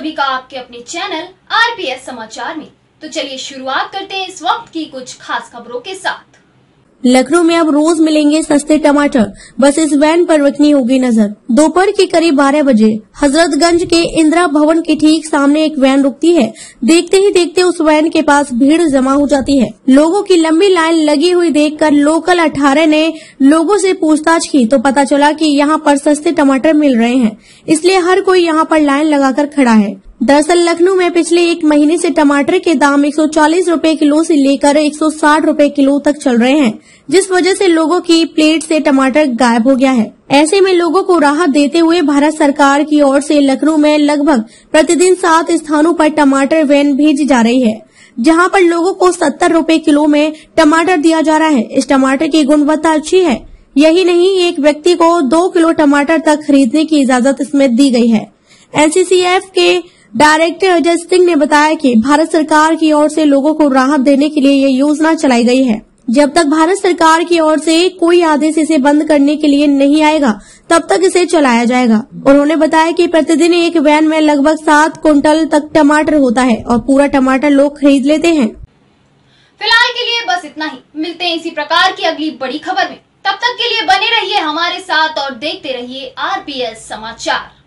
सभी का आपके अपने चैनल आरपीएस समाचार में। तो चलिए शुरुआत करते हैं इस वक्त की कुछ खास खबरों के साथ। लखनऊ में अब रोज मिलेंगे सस्ते टमाटर। बस इस वैन पर रखनी होगी नज़र। दोपहर के करीब 12 बजे हजरतगंज के इंदिरा भवन के ठीक सामने एक वैन रुकती है। देखते ही देखते उस वैन के पास भीड़ जमा हो जाती है। लोगों की लंबी लाइन लगी हुई देखकर लोकल अठारह ने लोगों से पूछताछ की तो पता चला कि यहाँ पर सस्ते टमाटर मिल रहे हैं। इसलिए हर कोई यहाँ पर लाइन लगाकर खड़ा है। दरअसल लखनऊ में पिछले एक महीने से टमाटर के दाम 140 रुपए किलो से लेकर 160 रुपए किलो तक चल रहे हैं, जिस वजह से लोगों की प्लेट से टमाटर गायब हो गया है। ऐसे में लोगों को राहत देते हुए भारत सरकार की ओर से लखनऊ में लगभग प्रतिदिन सात स्थानों पर टमाटर वैन भेजी जा रही है, जहाँ पर लोगों को सत्तर रूपए किलो में टमाटर दिया जा रहा है। इस टमाटर की गुणवत्ता अच्छी है, यही नहीं, एक व्यक्ति को दो किलो टमाटर तक खरीदने की इजाज़त इसमें दी गई है। एनसीसीएफ के डायरेक्टर अजय सिंह ने बताया कि भारत सरकार की ओर से लोगों को राहत देने के लिए ये योजना चलाई गई है। जब तक भारत सरकार की ओर से कोई आदेश इसे बंद करने के लिए नहीं आएगा, तब तक इसे चलाया जाएगा। उन्होंने बताया कि प्रतिदिन एक वैन में लगभग सात कुंटल तक टमाटर होता है और पूरा टमाटर लोग खरीद लेते हैं। फ़िलहाल के लिए बस इतना ही। मिलते हैं इसी प्रकार की अगली बड़ी खबर में। तब तक के लिए बने रहिए हमारे साथ और देखते रहिए आरपीएस समाचार।